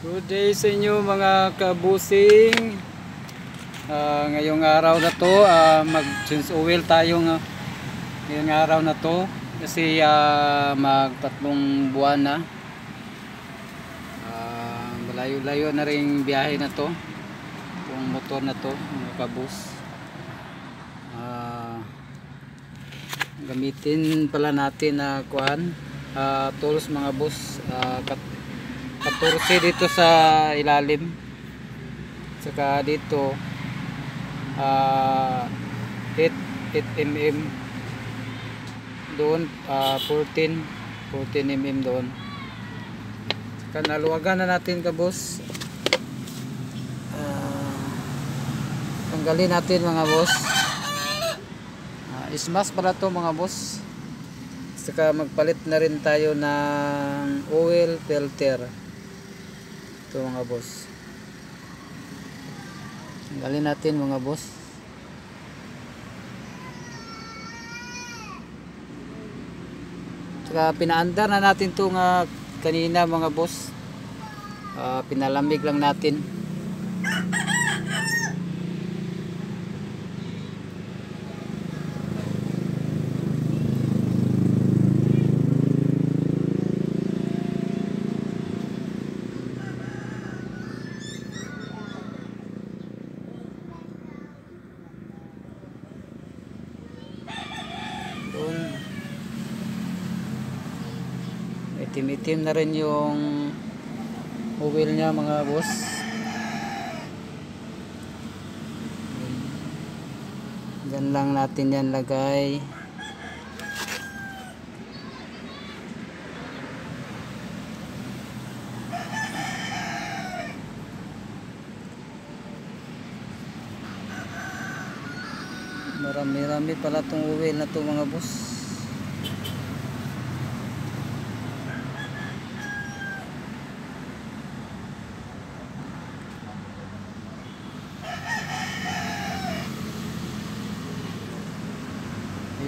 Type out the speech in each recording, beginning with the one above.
Good day sa inyo mga kabusing. Ah, ngayong araw na to, ah, mag change oil tayo nga ngayong araw na to kasi ah, magtatlong buwan na. Ah, malayo-layo na rin biyahe na to. Itong motor na to, mga kabus. Ah, gamitin pala natin na kuan ah, tools mga boss ah, kat 14 dito sa ilalim. Saka dito ah 8 8 mm doon ah 14 14 mm doon. Saka naluwagan na natin ka boss. Ah, tanggalin natin mga boss. Ah, ismas pala to mga boss. Saka magpalit na rin tayo ng oil filter ito mga boss. Tanggalin natin mga boss. Saka pinaandar na natin to nga kanina mga boss. Ah, pinalamig lang natin itim-itim na rin yung oil niya mga boss. Diyan lang natin yan lagay. Marami-rami pala tong oil na to mga boss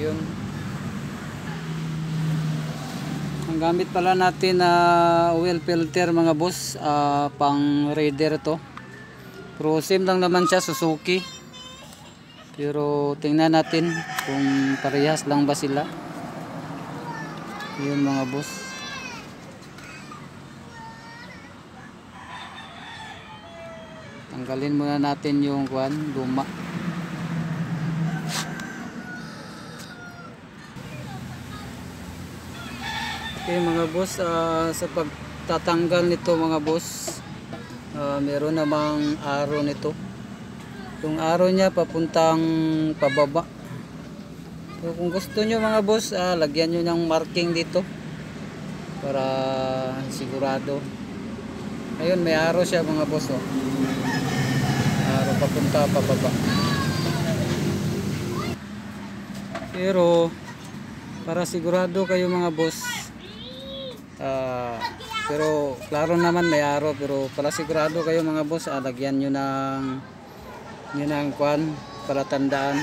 Ayun. Gamit pala natin na oil filter mga boss, ah, pang raider to. Pero same lang naman siya Suzuki. Pero tingnan natin kung parehas lang ba sila. Yun mga boss. Tanggalin muna natin yung kwan, luma. Okay mga boss, ah, sa pagtatanggal nito mga boss, ah, meron namang araw nito. Yung araw niya papuntang pababa. So kung gusto nyo mga boss, ah, lagyan nyo ng marking dito para sigurado. Ayun, may araw siya mga boss. Oh. Araw papunta pababa. Pero para sigurado kayo mga boss, Ah, pero klaro naman may araw pero para sigurado kayo mga boss ah, lagyan nyo ng nyo ng kwan para tandaan.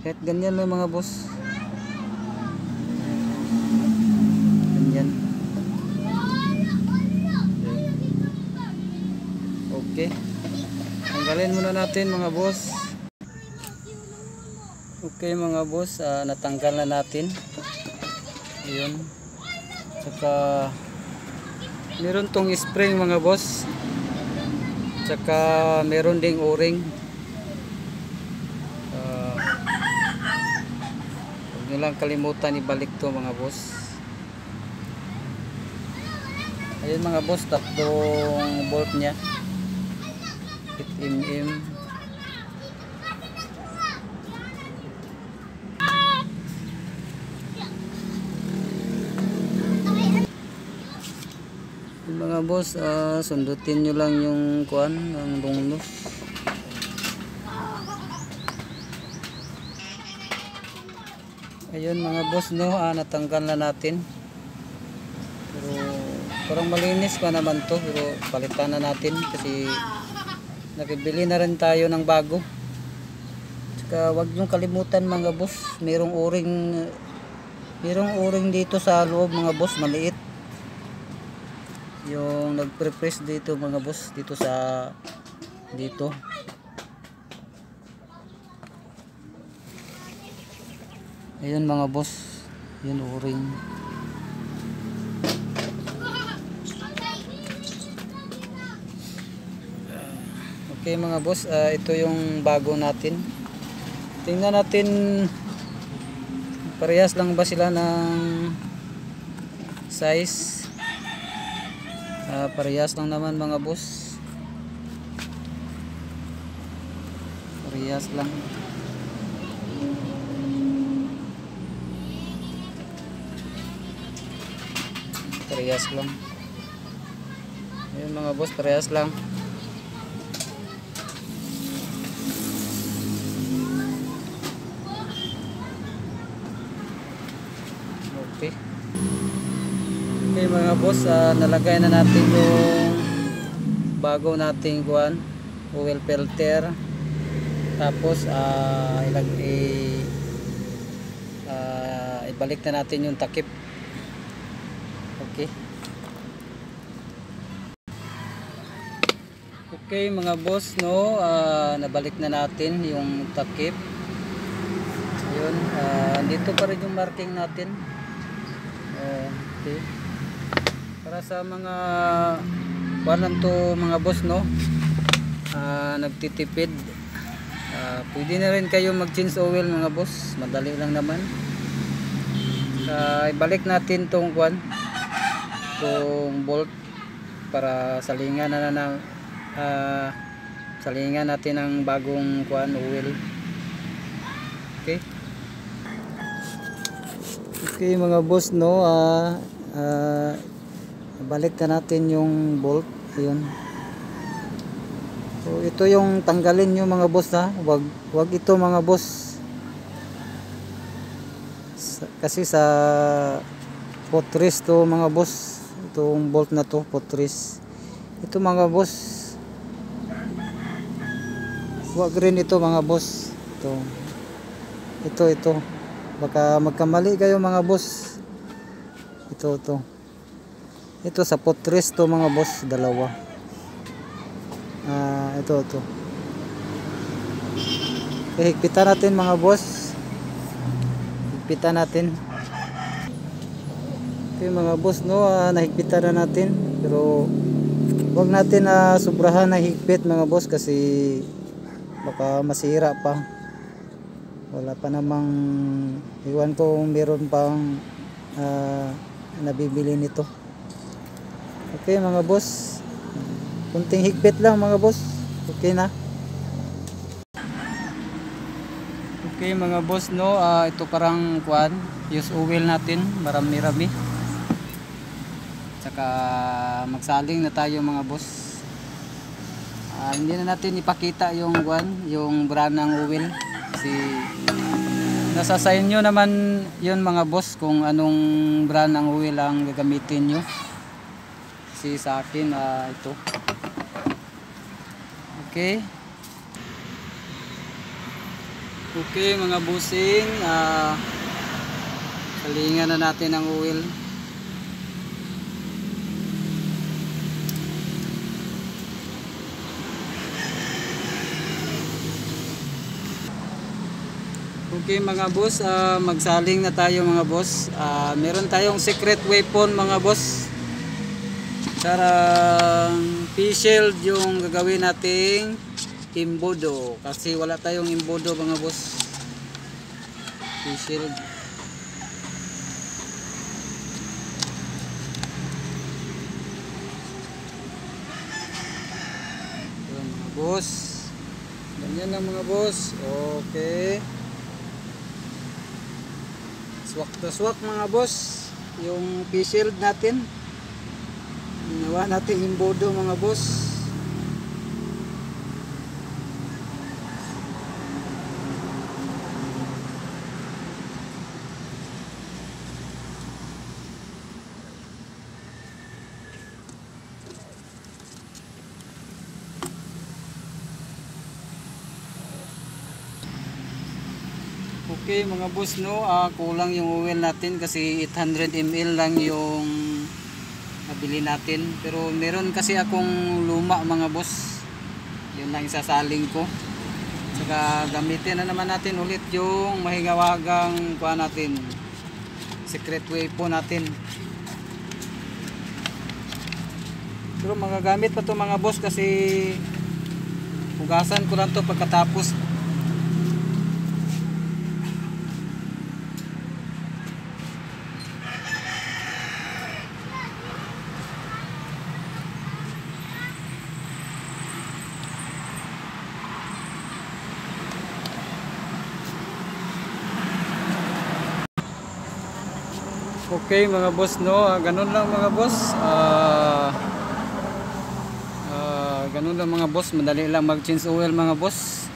Kahit ganyan lang mga boss? Ganyan. Okay. Tanggalin muna natin mga boss Okay mga boss, ah, natanggal na natin. Ayun. Tsaka meron tong spring mga boss. Tsaka meron ding o-ring. Ah, huwag nyo lang kalimutan ibalik to mga boss. Ayun mga boss, tatlong bolt niya. 8 mga boss, ah, sundutin nyo lang yung kuan, ang bonus. Ayun mga boss, no, ah, natanggal na natin. Pero parang malinis pa naman to, pero palitan na natin kasi nakibili na rin tayo ng bago. Tsaka wag niyong kalimutan mga boss, merong o-ring merong o-ring dito sa loob mga boss, maliit. Yung nagpre-press dito mga boss dito sa dito. Ayun mga boss. Yun o-ring. Okay mga boss ah, ito yung bago natin. Tingnan natin parehas lang ba sila ng size Ah, parehas lang naman mga boss. Parehas lang. Parehas lang. Ayun mga boss parehas lang. Okay Okay mga boss, ah, nalagay na natin yung bago nating kuan, oil filter. Tapos ah ilag i ah, ibalik na natin yung takip. Okay. Okay mga boss, no, ah, nabalik na natin yung takip. Ayun, ah, dito pa rin yung marking natin. Ah, okay para sa mga kuanan to mga boss no? Ah, nagtitipid. Ah, pwede na rin kayo mag change oil mga boss. Madali lang naman. Ah, ibalik natin tong kuan tong bolt para salingan na na ah, salingan natin ang bagong kuan oil. Okay? Okay mga boss no? Ah ah, balik na natin yung bolt. Ayun. So ito yung tanggalin nyo mga boss ha? Wag, wag ito mga boss. Sa- kasi sa potris to mga boss. Itong bolt na to potris ito mga boss. Wag rin ito mga boss. Ito. Ito ito. Baka magkamali kayo mga boss. Ito ito ito sa potres to mga boss, dalawa. Ah, ito ito. Okay, higpitan natin mga boss. Higpitan natin. Okay mga boss no, ah, nahigpitan na natin. Pero wag natin na sobrahan na higpit mga boss kasi baka masira pa. Wala pa namang iwan ko meron pang ah, nabibili nito. Okay mga boss. Kunting higpit lang mga boss. Okay na. Okay mga boss no, ah, ito parang kuan, use oil natin, marami-rami. Tsaka magsaling na tayo mga boss. Ah, hindi na natin ipakita yung kuan, yung brand ng oil kasi nasa sa inyo naman yun mga boss kung anong brand ng oil ang gagamitin nyo kasi sa akin ah, ito okay okay mga busing ah salingan na natin ang oil Okay mga boss, ah, magsaling na tayo mga boss. Ah, meron tayong secret weapon mga boss. Sarang P-shield yung gagawin nating imbodo. Kasi wala tayong imbodo mga boss. P-shield. Mga boss. Ganyan lang mga boss. Okay. Swak to swak mga boss. Yung P-shield natin. Ginawa natin imbodo mga boss. Okay mga boss no, ah, kulang yung oil natin kasi 800 ml lang yung nabili natin. Pero meron kasi akong luma mga boss. Yun lang isasaling ko. Saka gamitin na naman natin ulit yung mahigawagang kuha natin secret way po natin. Pero magagamit pa to mga boss kasi hugasan ko lang to pagkatapos Okay mga boss no, Ah, ganun lang mga boss. Ah ah, ganun lang mga boss, madali lang mag-change oil mga boss.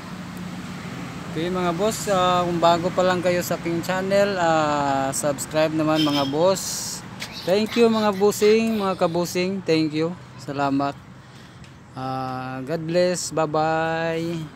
Okay mga boss, ah, kung bago pa lang kayo sa aking channel, ah, subscribe naman mga boss. Thank you mga busing, mga kabusing. Thank you. Salamat. Ah, God bless. Bye-bye.